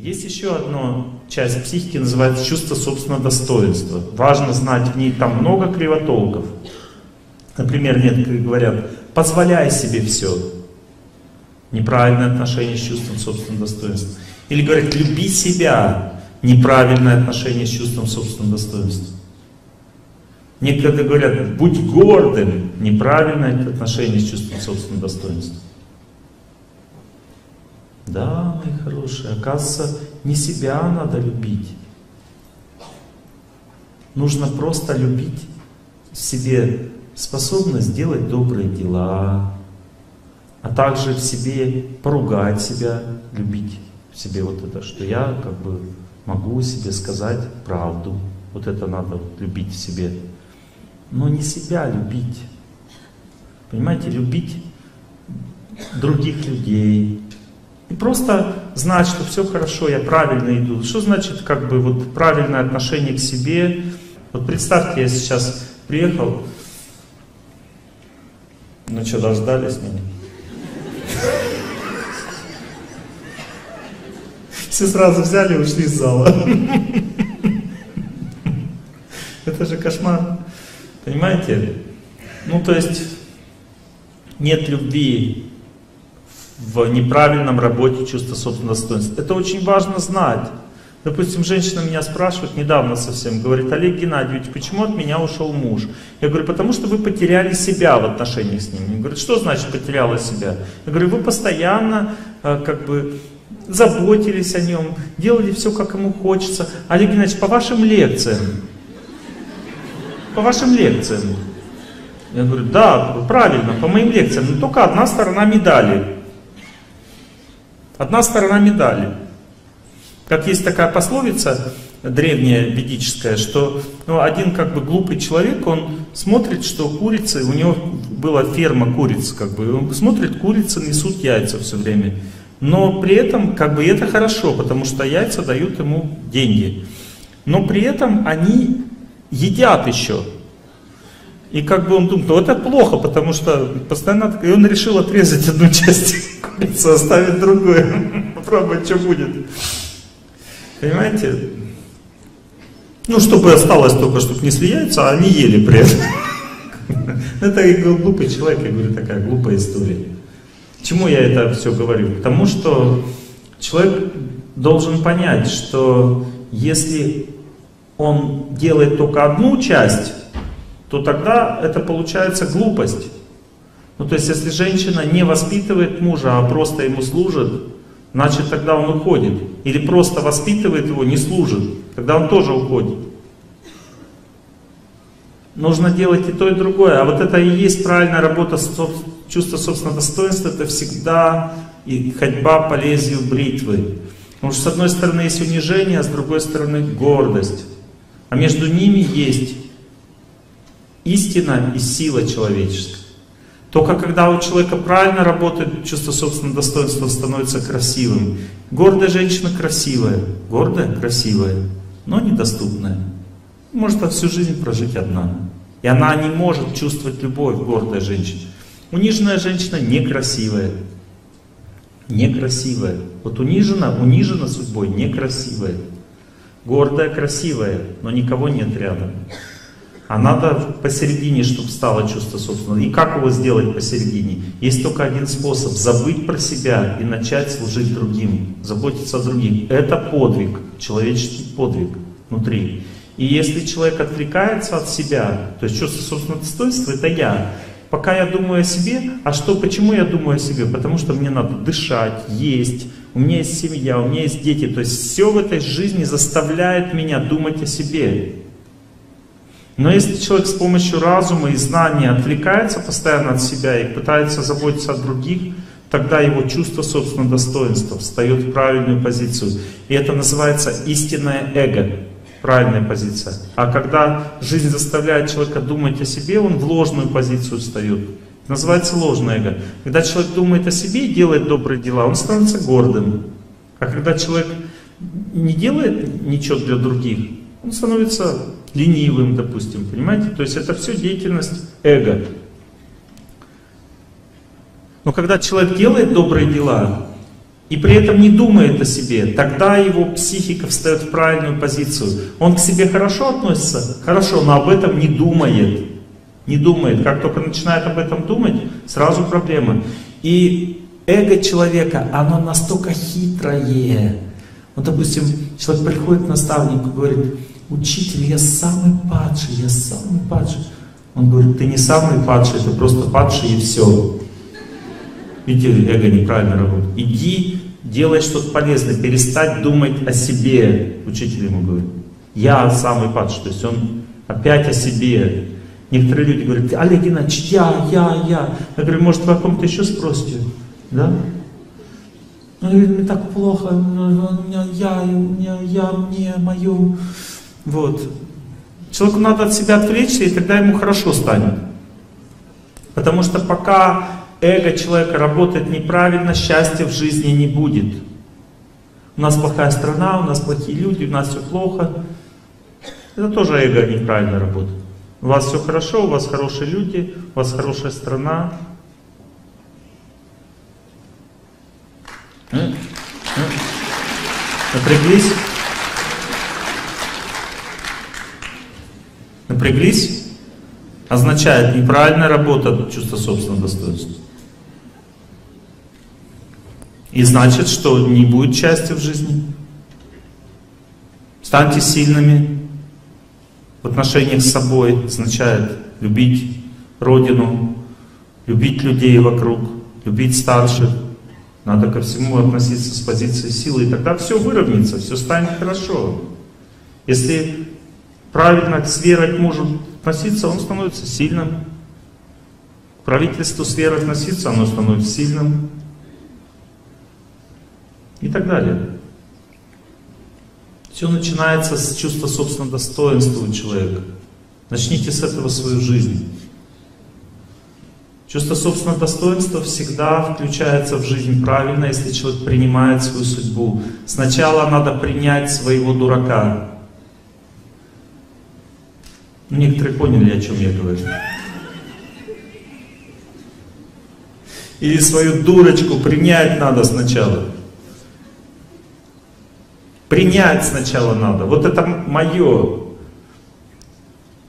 Есть еще одна часть психики, называется чувство собственного достоинства. Важно знать, в ней там много кривотолков. Например, некоторые говорят, позволяй себе все. Неправильное отношение с чувством собственного достоинства. Или говорят, люби себя. Неправильное отношение с чувством собственного достоинства. Некоторые говорят, будь гордым. Неправильное отношение с чувством собственного достоинства. Да, мои хорошие, оказывается, не себя надо любить. Нужно просто любить в себе способность делать добрые дела, а также в себе поругать себя, любить в себе вот это, что я как бы могу себе сказать правду. Вот это надо любить в себе. Но не себя любить. Понимаете, любить других людей, и просто знать, что все хорошо, я правильно иду. Что значит как бы вот правильное отношение к себе? Вот представьте, я сейчас приехал, ну что, дождались меня? Все сразу взяли и ушли из зала. Это же кошмар. Понимаете? Ну, то есть, нет любви в неправильном работе чувства собственного достоинства. Это очень важно знать. Допустим, женщина меня спрашивает, недавно совсем, говорит, Олег Геннадьевич, почему от меня ушел муж? Я говорю, потому что вы потеряли себя в отношениях с ним. Они говорят, что значит потеряла себя? Я говорю, вы постоянно э, как бы заботились о нем, делали все, как ему хочется. Олег Геннадьевич, по вашим лекциям, по вашим лекциям. Я говорю, да, правильно, по моим лекциям, но только одна сторона медали. Одна сторона медали. Как есть такая пословица древняя ведическая, что ну, один как бы глупый человек, он смотрит, что курицы, у него была ферма куриц, как бы, он смотрит, курицы несут яйца все время. Но при этом, как бы, это хорошо, потому что яйца дают ему деньги. Но при этом они едят еще. И как бы он думает, ну это плохо, потому что постоянно... И он решил отрезать одну часть курицы, оставить другую. Попробовать, что будет. Понимаете? Ну, чтобы осталось только, чтобы не яйца, а они ели при этом. Это глупый человек, я говорю, такая глупая история. Чему я это все говорю? Потому что человек должен понять, что если он делает только одну часть, то тогда это получается глупость. Ну то есть если женщина не воспитывает мужа, а просто ему служит, значит тогда он уходит. Или просто воспитывает его, не служит, тогда он тоже уходит. Нужно делать и то, и другое. А вот это и есть правильная работа чувство собственного достоинства, это всегда и ходьба по лезвию бритвы. Потому что с одной стороны есть унижение, а с другой стороны гордость. А между ними есть истина и сила человеческая. Только когда у человека правильно работает чувство собственного достоинства, становится красивым. Гордая женщина красивая, гордая красивая, но недоступная. Может всю жизнь прожить одна. И она не может чувствовать любовь, гордая женщина. Униженная женщина некрасивая. Некрасивая. Вот унижена, унижена судьбой, некрасивая. Гордая, красивая, но никого нет рядом. А надо посередине, чтобы стало чувство собственного. И как его сделать посередине? Есть только один способ. Забыть про себя и начать служить другим. Заботиться о других. Это подвиг. Человеческий подвиг внутри. И если человек отвлекается от себя, то есть чувство собственного достоинства, это я. Пока я думаю о себе, а что, почему я думаю о себе? Потому что мне надо дышать, есть, у меня есть семья, у меня есть дети. То есть все в этой жизни заставляет меня думать о себе. Но если человек с помощью разума и знания отвлекается постоянно от себя и пытается заботиться о других, тогда его чувство собственного достоинства встает в правильную позицию. И это называется истинное эго, правильная позиция. А когда жизнь заставляет человека думать о себе, он в ложную позицию встает. называется ложное эго. Когда человек думает о себе и делает добрые дела, он становится гордым. А когда человек не делает ничего для других, он становится ленивым, допустим, понимаете? То есть это все деятельность эго. Но когда человек делает добрые дела и при этом не думает о себе, тогда его психика встает в правильную позицию. Он к себе хорошо относится? Хорошо, но об этом не думает. Не думает. Как только начинает об этом думать, сразу проблема. И эго человека, оно настолько хитрое. Вот, допустим, человек приходит к наставнику и говорит, учитель, я самый падший, я самый падший. Он говорит, ты не самый падший, ты просто падший и все. Видите, эго неправильно работает. Иди, делай что-то полезное, перестать думать о себе. Учитель ему говорит. Я самый падший. То есть он опять о себе. Некоторые люди говорят, Олег Геннадьевич, я, я, я. Я говорю, может вы о ком-то еще спросите? Да? Он говорит, мне так плохо, у меня я, у меня я, мне, мое. Вот. Человеку надо от себя отвлечься, и тогда ему хорошо станет. Потому что пока эго человека работает неправильно, счастья в жизни не будет. У нас плохая страна, у нас плохие люди, у нас все плохо. Это тоже эго неправильно работает. У вас все хорошо, у вас хорошие люди, у вас хорошая страна. Напряглись? Напряглись? Означает неправильная работа чувства собственного достоинства. И значит, что не будет счастья в жизни. Станьте сильными в отношениях с собой, означает любить Родину, любить людей вокруг, любить старших. Надо ко всему относиться с позиции силы, и тогда все выровняется, все станет хорошо. Если правильно с верой к мужу относиться, он становится сильным. К правительству с верой относиться, оно становится сильным и так далее. Все начинается с чувства собственного достоинства у человека. Начните с этого свою жизнь. Чувство собственного достоинства всегда включается в жизнь правильно, если человек принимает свою судьбу. Сначала надо принять своего дурака. Некоторые поняли, о чем я говорю. Или свою дурочку принять надо сначала. Принять сначала надо. Вот это мое.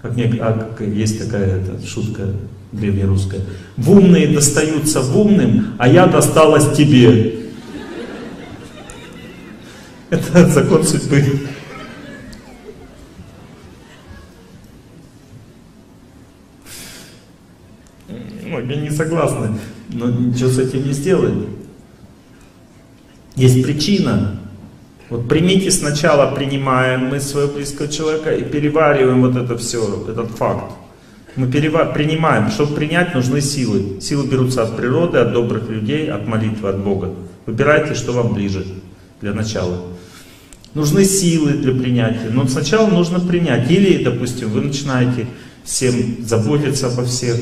Как, мне, а, как есть такая это, шутка древнерусская. В умные достаются в умным, а я досталась тебе. Это закон судьбы. Многие не согласны, но ничего с этим не сделать. Есть причина, вот примите сначала, принимаем мы своего близкого человека и перевариваем вот это все, этот факт. Мы перева... принимаем. Чтобы принять, нужны силы. Силы берутся от природы, от добрых людей, от молитвы, от Бога. Выбирайте, что вам ближе для начала. Нужны силы для принятия. Но сначала нужно принять. Или, допустим, вы начинаете всем заботиться обо всех,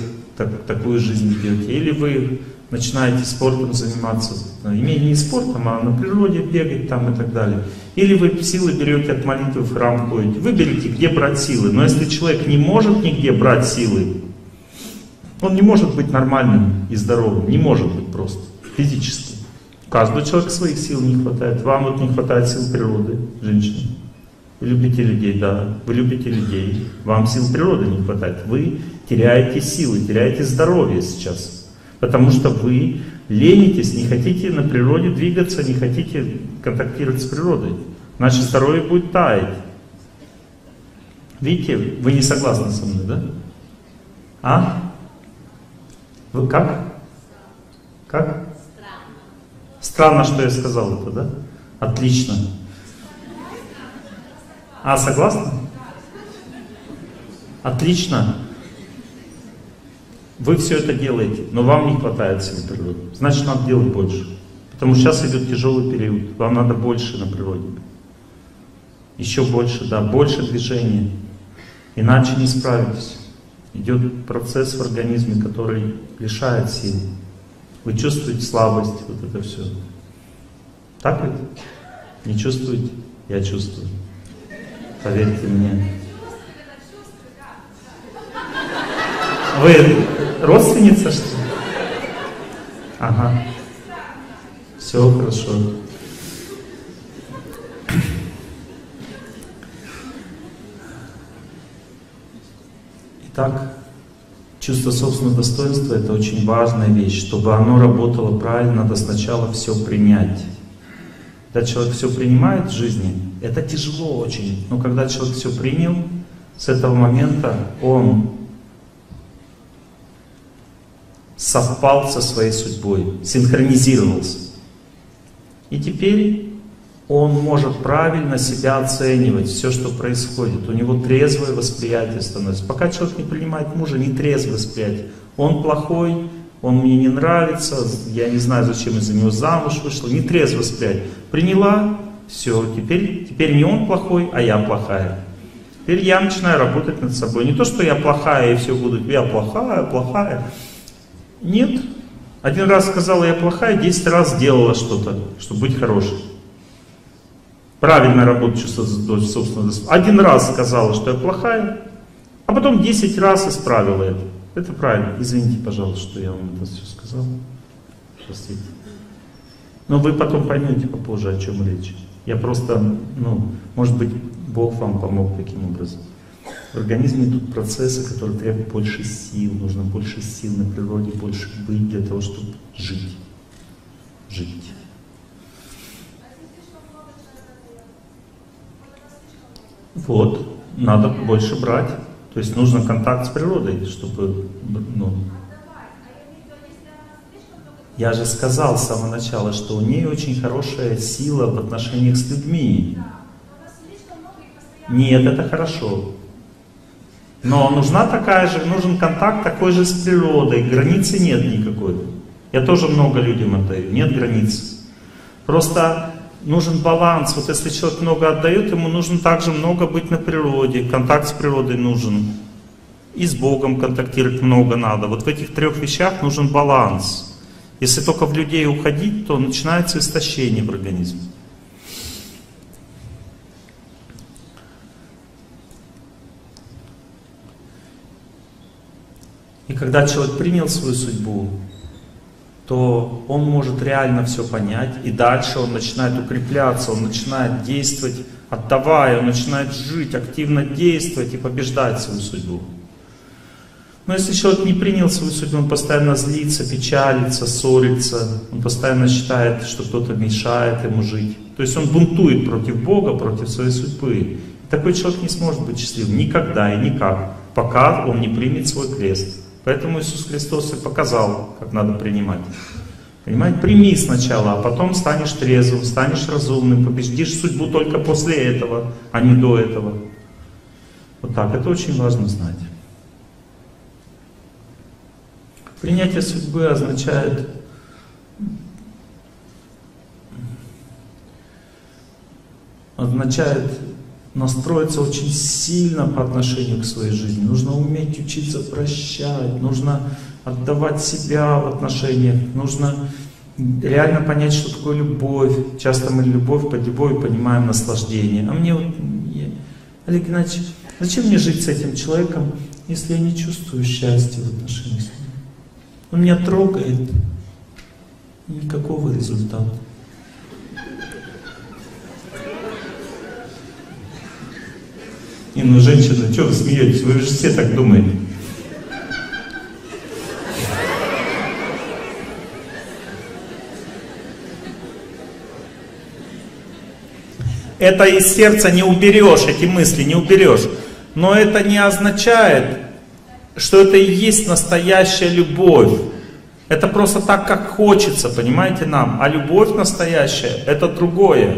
так, такую жизнь ведете. Или вы начинаете спортом заниматься, имея не спортом, а на природе бегать там и так далее. Или вы силы берете от молитвы в храм ходите. Выберите, где брать силы. Но если человек не может нигде брать силы, он не может быть нормальным и здоровым. Не может быть просто. Физически. Каждый человек своих сил не хватает. Вам вот не хватает сил природы, женщины. Вы любите людей, да. Вы любите людей. Вам сил природы не хватает. Вы теряете силы, теряете здоровье сейчас. Потому что вы ленитесь, не хотите на природе двигаться, не хотите контактировать с природой. Значит, здоровье будет таять. Видите, вы не согласны со мной, да? А? Вы как? Как? Странно, что я сказал это, да? Отлично. А, согласны? Отлично. Вы все это делаете, но вам не хватает сил природы. Значит, надо делать больше. Потому что сейчас идет тяжелый период. Вам надо больше на природе. Еще больше, да, больше движения. Иначе не справитесь. Идет процесс в организме, который лишает сил. Вы чувствуете слабость, вот это все. Так ведь? Не чувствуете? Я чувствую. Поверьте мне. Вы родственница, что ли? Ага. Все хорошо. Итак, чувство собственного достоинства это очень важная вещь. Чтобы оно работало правильно, надо сначала все принять. Когда человек все принимает в жизни, это тяжело очень. Но когда человек все принял, с этого момента он совпал со своей судьбой, синхронизировался. И теперь он может правильно себя оценивать, все, что происходит. У него трезвое восприятие становится. Пока человек не принимает мужа, не трезвое восприятие. Он плохой, он мне не нравится, я не знаю, зачем из-за него замуж вышла, не трезвое восприятие. Приняла, все, теперь, теперь не он плохой, а я плохая. Теперь я начинаю работать над собой. Не то, что я плохая и все будут, я плохая, плохая. Нет. Один раз сказала, я плохая, десять раз делала что-то, чтобы быть хорошей. Правильно работать чувство собственного Один раз сказала, что я плохая, а потом десять раз исправила это. Это правильно. Извините, пожалуйста, что я вам это все сказал. Простите. Но вы потом поймете попозже, о чем речь. Я просто, ну, может быть, Бог вам помог таким образом. В организме идут процессы, которые требуют больше сил, нужно больше сил на природе, больше быть для того, чтобы жить. Жить. Вот, надо больше брать. То есть нужно контакт с природой, чтобы, ну, я же сказал с самого начала, что у нее очень хорошая сила в отношениях с людьми. Нет, это хорошо. Но нужна такая же, нужен контакт такой же с природой, границы нет никакой. Я тоже много людям отдаю, нет границ. Просто нужен баланс. Вот если человек много отдает, ему нужно также много быть на природе, контакт с природой нужен. И с Богом контактировать много надо. Вот в этих трех вещах нужен баланс. Если только в людей уходить, то начинается истощение в организме. И когда человек принял свою судьбу, то он может реально все понять, и дальше он начинает укрепляться, он начинает действовать, отдавая, он начинает жить, активно действовать и побеждать свою судьбу. Но если человек не принял свою судьбу, он постоянно злится, печалится, ссорится, он постоянно считает, что кто-то мешает ему жить. То есть он бунтует против Бога, против своей судьбы. Такой человек не сможет быть счастливым никогда и никак, пока он не примет свой крест. Поэтому Иисус Христос и показал, как надо принимать. Понимаете, прими сначала, а потом станешь трезвым, станешь разумным, победишь судьбу только после этого, а не до этого. Вот так, это очень важно знать. Принятие судьбы означает означает настроиться очень сильно по отношению к своей жизни. Нужно уметь учиться прощать, нужно отдавать себя в отношениях, нужно реально понять, что такое любовь. Часто мы любовь под любовью понимаем наслаждение. А мне вот, я, Олег Геннадьевич, зачем мне жить с этим человеком, если я не чувствую счастья в отношениях с ним? Он меня трогает, никакого результата. Не, ну женщина, что вы смеетесь? Вы же все так думаете. Это из сердца не уберешь, эти мысли не уберешь. Но это не означает, что это и есть настоящая любовь. Это просто так, как хочется, понимаете, нам. А любовь настоящая, это другое.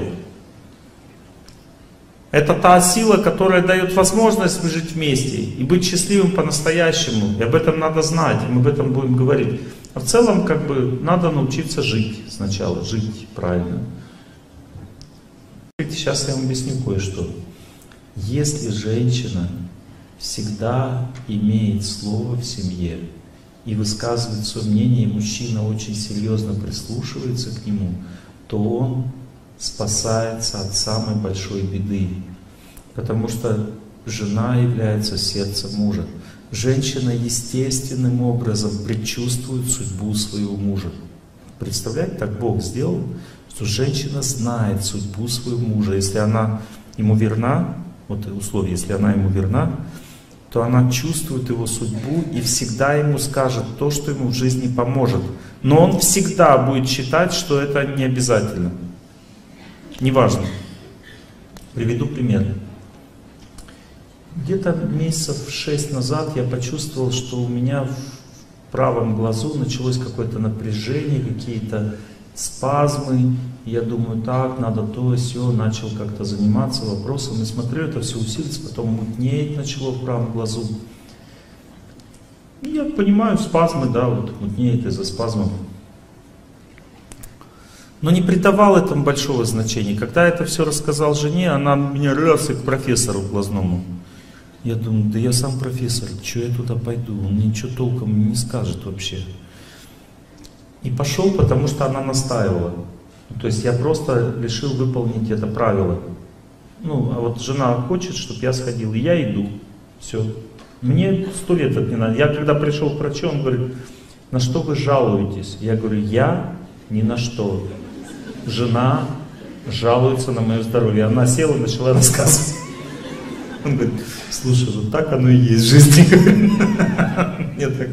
Это та сила, которая дает возможность жить вместе и быть счастливым по-настоящему. И об этом надо знать, и мы об этом будем говорить. А в целом, как бы, надо научиться жить сначала, жить правильно. Сейчас я вам объясню кое-что. Если женщина всегда имеет слово в семье и высказывает свое мнение, и мужчина очень серьезно прислушивается к нему, то он спасается от самой большой беды. Потому что жена является сердцем мужа. Женщина естественным образом предчувствует судьбу своего мужа. Представляете, так Бог сделал, что женщина знает судьбу своего мужа. Если она ему верна, вот условие, если она ему верна, то она чувствует его судьбу и всегда ему скажет то, что ему в жизни поможет. Но он всегда будет считать, что это не обязательно. Неважно. Приведу пример. Где-то месяцев шесть назад я почувствовал, что у меня в правом глазу началось какое-то напряжение, какие-то спазмы. Я думаю, так, надо то, все, начал как-то заниматься вопросом. И смотрю, это все усилится, потом мутнеет начало в правом глазу. И я понимаю, спазмы, да, вот мутнеет из-за спазмов. Но не придавал этому большого значения. Когда это все рассказал жене, она меня раз и к профессору глазному. Я думаю, да я сам профессор, что я туда пойду? Он ничего толком не скажет вообще. И пошел, потому что она настаивала. То есть я просто решил выполнить это правило. Ну, а вот жена хочет, чтобы я сходил, и я иду. Все. Мне сто лет это не надо. Я когда пришел к врачу, он говорит, на что вы жалуетесь? Я говорю, я ни на что. Жена жалуется на мое здоровье. Она села и начала рассказывать. Он говорит, слушай, вот так оно и есть в жизни. Мне так.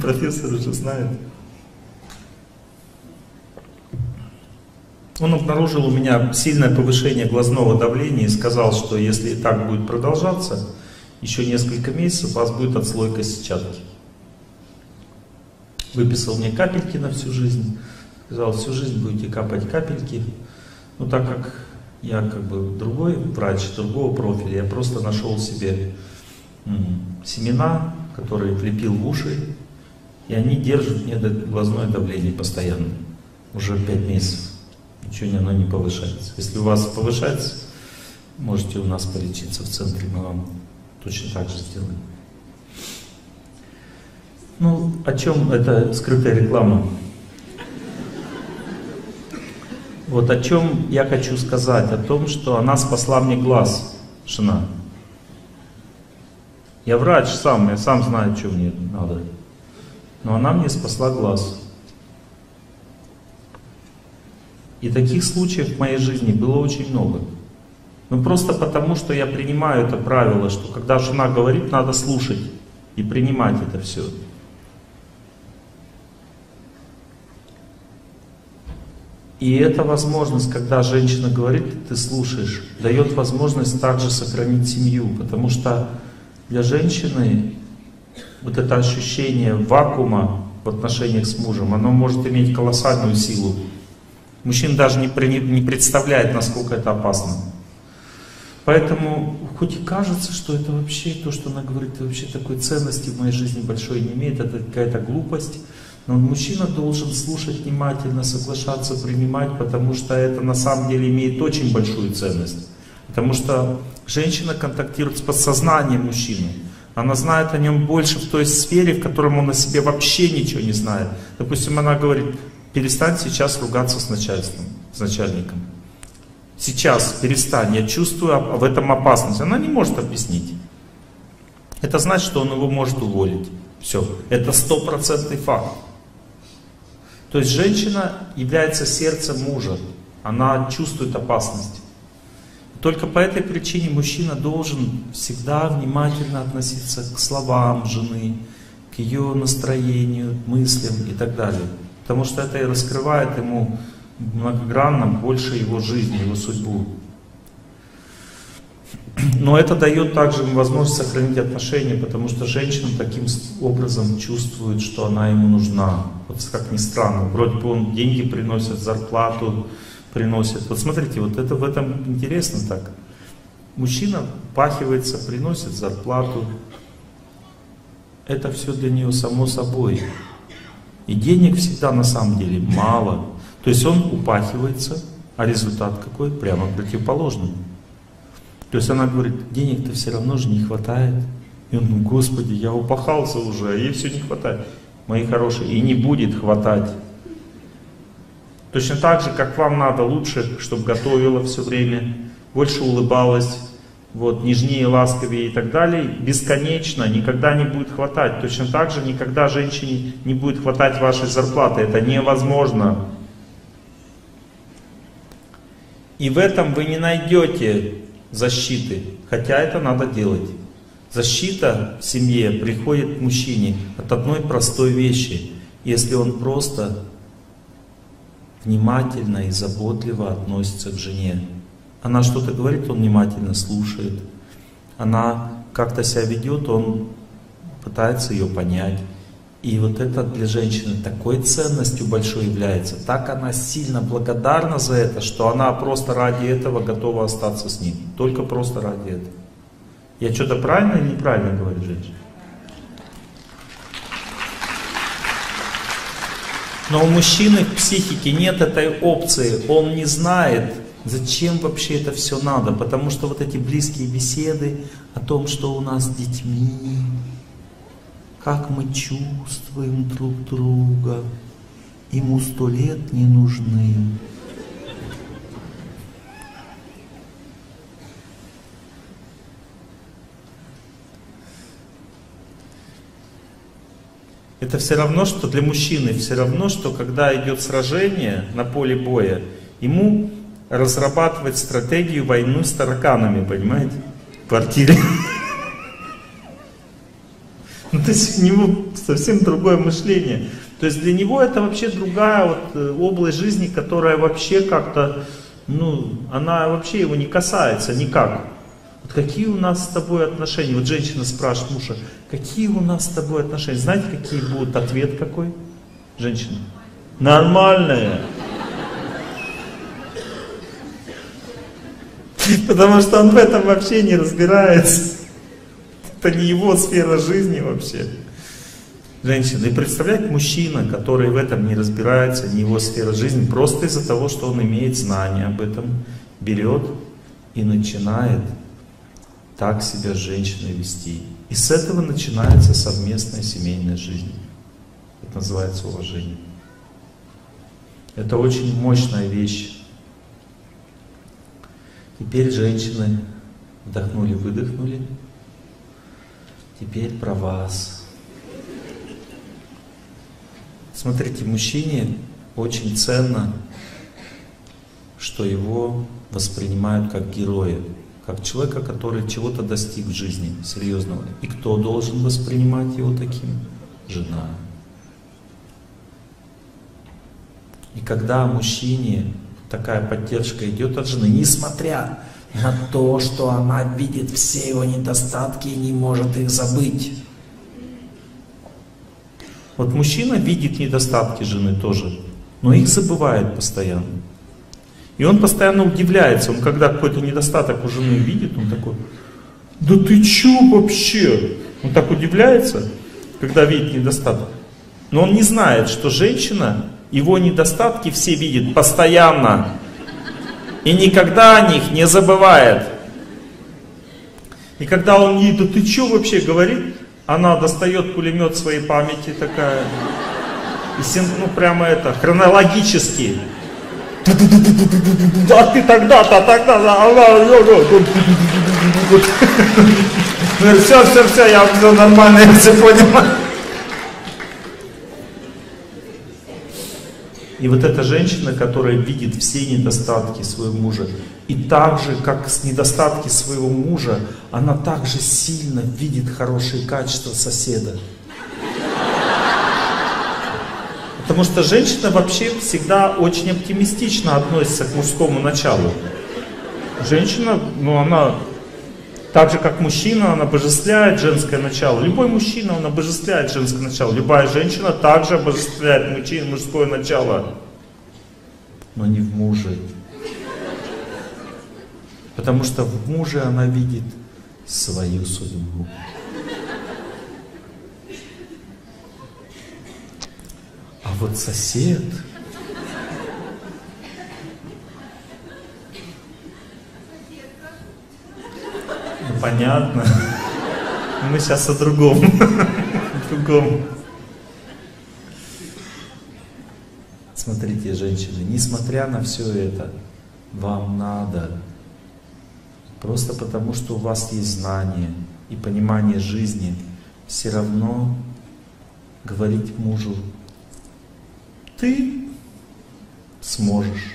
Профессор уже знает. Он обнаружил у меня сильное повышение глазного давления и сказал, что если так будет продолжаться, еще несколько месяцев у вас будет отслойка сетчатки. Выписал мне капельки на всю жизнь. Сказал, всю жизнь будете капать капельки. Но так как я как бы другой врач, другого профиля, я просто нашел себе семена, которые влепил в уши, и они держат мне глазное давление постоянно, уже 5 месяцев ничего оно не повышается. Если у вас повышается, можете у нас полечиться в центре, мы вам точно так же сделаем. Ну, о чем это скрытая реклама? Вот о чем я хочу сказать, о том, что она спасла мне глаз, жена. Я врач сам, я сам знаю, что мне надо. Но она мне спасла глаз. И таких случаев в моей жизни было очень много. Ну просто потому, что я принимаю это правило, что когда жена говорит, надо слушать и принимать это все. И эта возможность, когда женщина говорит, ты слушаешь, дает возможность также сохранить семью, потому что для женщины вот это ощущение вакуума в отношениях с мужем, оно может иметь колоссальную силу. Мужчина даже не, не представляет, насколько это опасно. Поэтому, хоть и кажется, что это вообще, то, что она говорит, вообще такой ценности в моей жизни большой не имеет, это какая-то глупость, но мужчина должен слушать внимательно, соглашаться, принимать, потому что это на самом деле имеет очень большую ценность. Потому что женщина контактирует с подсознанием мужчины. Она знает о нем больше в той сфере, в котором он о себе вообще ничего не знает. Допустим, она говорит, перестань сейчас ругаться с начальством, с начальником. Сейчас перестань, я чувствую в этом опасность. Она не может объяснить. Это значит, что он его может уволить. Все, это стопроцентный факт. То есть женщина является сердцем мужа. Она чувствует опасность. Только по этой причине мужчина должен всегда внимательно относиться к словам жены, к ее настроению, мыслям и так далее. Потому что это и раскрывает ему многогранно больше его жизни, его судьбу. Но это дает также возможность сохранить отношения, потому что женщина таким образом чувствует, что она ему нужна. Вот как ни странно, вроде бы он деньги приносит, зарплату приносит. Вот смотрите, вот это в этом интересно так. Мужчина пахивается, приносит зарплату. Это все для нее само собой. И денег всегда на самом деле мало. То есть он упахивается, а результат какой? Прямо противоположный. То есть она говорит, денег-то все равно же не хватает. И он, ну Господи, я упахался уже, а ей все не хватает. Мои хорошие, и не будет хватать. Точно так же, как вам надо лучше, чтобы готовила все время, больше улыбалась, вот, нежнее, ласковее и так далее, бесконечно, никогда не будет хватать. Точно так же никогда женщине не будет хватать вашей зарплаты. Это невозможно. И в этом вы не найдете защиты, хотя это надо делать. Защита в семье приходит к мужчине от одной простой вещи. Если он просто внимательно и заботливо относится к жене. Она что-то говорит, он внимательно слушает. Она как-то себя ведет, он пытается ее понять. И вот это для женщины такой ценностью большой является. Так она сильно благодарна за это, что она просто ради этого готова остаться с ним. Только просто ради этого. Я что-то правильно или неправильно говорю, женщина? Но у мужчины в психике нет этой опции. Он не знает, зачем вообще это все надо. Потому что вот эти близкие беседы о том, что у нас с детьми, как мы чувствуем друг друга, ему сто лет не нужны. Это все равно, что для мужчины, все равно, что когда идет сражение на поле боя, ему разрабатывать стратегию войны с тараканами, понимаете, в квартире. То есть у него совсем другое мышление. То есть для него это вообще другая вот э, область жизни, которая вообще как-то, ну, она вообще его не касается никак. Вот какие у нас с тобой отношения? Вот женщина спрашивает мужа, какие у нас с тобой отношения? Знаете, какие будут ответ какой? Женщина. Нормальные. Потому что он в этом вообще не разбирается. Это не его сфера жизни вообще. Женщина. И представляете, мужчина, который в этом не разбирается, не его сфера жизни, просто из-за того, что он имеет знания об этом, берет и начинает так себя с женщиной вести. И с этого начинается совместная семейная жизнь. Это называется уважение. Это очень мощная вещь. Теперь женщины вдохнули, выдохнули. Теперь про вас. Смотрите, мужчине очень ценно, что его воспринимают как героя как человека, который чего-то достиг в жизни серьезного. И кто должен воспринимать его таким? Жена. И когда мужчине такая поддержка идет от жены, несмотря на то, что она видит все его недостатки и не может их забыть. Вот мужчина видит недостатки жены тоже, но их забывает постоянно. И он постоянно удивляется, он когда какой-то недостаток у жены видит, он такой, да ты чё вообще? Он так удивляется, когда видит недостаток. Но он не знает, что женщина его недостатки все видит постоянно. И никогда о них не забывает. И когда он ей, да ты чё вообще говорит, она достает пулемет своей памяти такая. И ну прямо это, хронологически а ты тогда-то, тогда-то, все, все, все, я все нормально, я все понимаю. И вот эта женщина, которая видит все недостатки своего мужа, и так же, как с недостатки своего мужа, она также сильно видит хорошие качества соседа. Потому что женщина вообще всегда очень оптимистично относится к мужскому началу. Женщина, ну она так же как мужчина, она обожествляет женское начало. Любой мужчина, он обожествляет женское начало. Любая женщина также обожествляет мужчин, мужское начало. Но не в муже. Потому что в муже она видит свою судьбу. А вот сосед... понятно. Мы сейчас о другом. о другом. Смотрите, женщины, несмотря на все это, вам надо Просто потому, что у вас есть знание и понимание жизни, все равно говорить мужу, ты сможешь,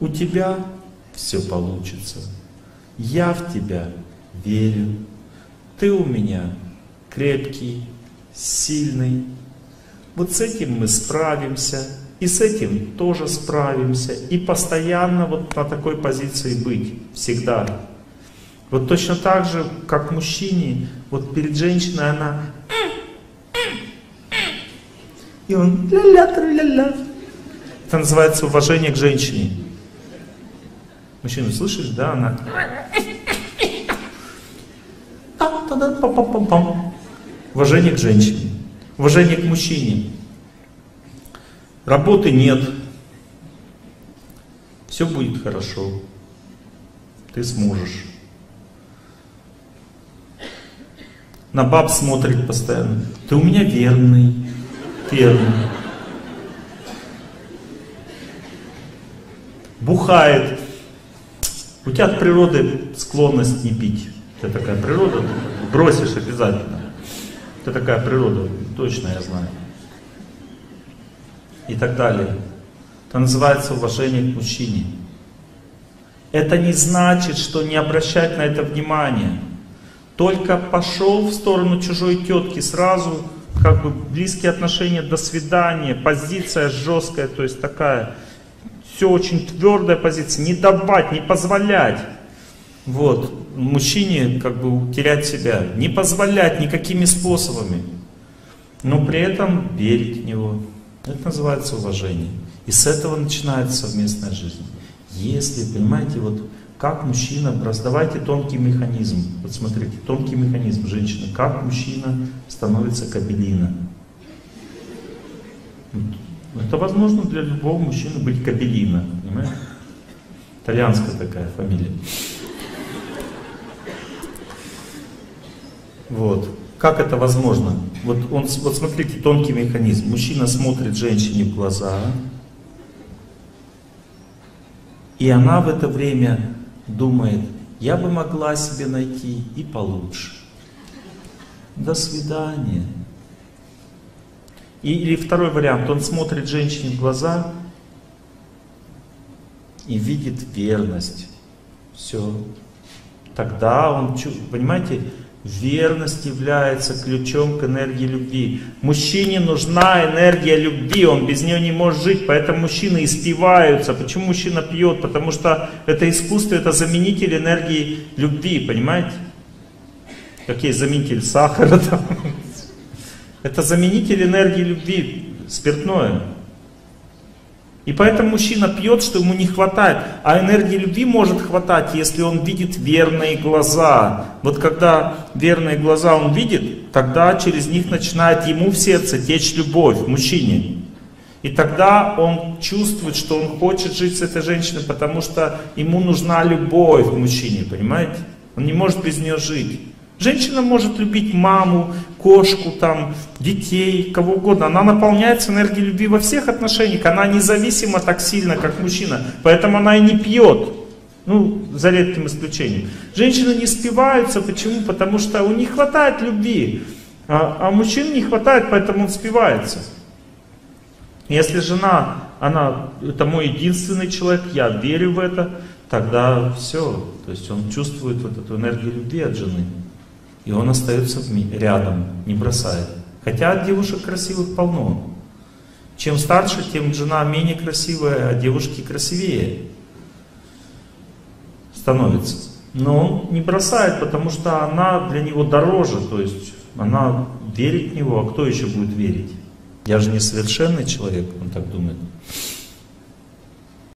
у тебя все получится, я в тебя верю, ты у меня крепкий, сильный. Вот с этим мы справимся, и с этим тоже справимся. И постоянно вот на такой позиции быть, всегда. Вот точно так же, как мужчине, вот перед женщиной она... И он ля-ля, ля-ля. Это называется уважение к женщине. Мужчина, слышишь, да, она... Уважение к женщине, уважение к мужчине. Работы нет. Все будет хорошо. Ты сможешь. На баб смотрит постоянно. Ты у меня верный. Верный. Бухает. У тебя от природы склонность не пить. Это такая природа, бросишь обязательно. Это такая природа, точно я знаю. И так далее. Это называется уважение к мужчине. Это не значит, что не обращать на это внимание. Только пошел в сторону чужой тетки, сразу как бы близкие отношения, до свидания, позиция жесткая, то есть такая, все очень твердая позиция, не давать, не позволять. Вот, мужчине как бы терять себя, не позволять никакими способами, но при этом верить в него. Это называется уважение. И с этого начинается совместная жизнь. Если, понимаете, вот как мужчина, раздавайте тонкий механизм. Вот смотрите, тонкий механизм женщины. Как мужчина становится кабелина. Это возможно для любого мужчины быть кабелина. Понимаете? Итальянская такая фамилия. Вот. Как это возможно? Вот, он, вот смотрите, тонкий механизм. Мужчина смотрит женщине в глаза, и она в это время думает, я бы могла себе найти и получше. До свидания. И, или второй вариант, он смотрит женщине в глаза и видит верность. Все. Тогда он, понимаете, Верность является ключом к энергии любви. Мужчине нужна энергия любви, он без нее не может жить, поэтому мужчины испиваются. Почему мужчина пьет? Потому что это искусство, это заменитель энергии любви, понимаете? Какие заменитель сахара там. Это заменитель энергии любви, спиртное. И поэтому мужчина пьет, что ему не хватает. А энергии любви может хватать, если он видит верные глаза. Вот когда верные глаза он видит, тогда через них начинает ему в сердце течь любовь, мужчине. И тогда он чувствует, что он хочет жить с этой женщиной, потому что ему нужна любовь к мужчине, понимаете? Он не может без нее жить. Женщина может любить маму, кошку, там, детей, кого угодно. Она наполняется энергией любви во всех отношениях. Она независима так сильно, как мужчина. Поэтому она и не пьет. Ну, за редким исключением. Женщины не спиваются. Почему? Потому что у них хватает любви. А, а мужчин не хватает, поэтому он спивается. Если жена, она, это мой единственный человек, я верю в это, тогда все. То есть он чувствует вот эту энергию любви от жены. И он остается рядом, не бросает. Хотя девушек красивых полно. Чем старше, тем жена менее красивая, а девушки красивее становится. Но он не бросает, потому что она для него дороже, то есть она верит в него, а кто еще будет верить? Я же не совершенный человек, он так думает.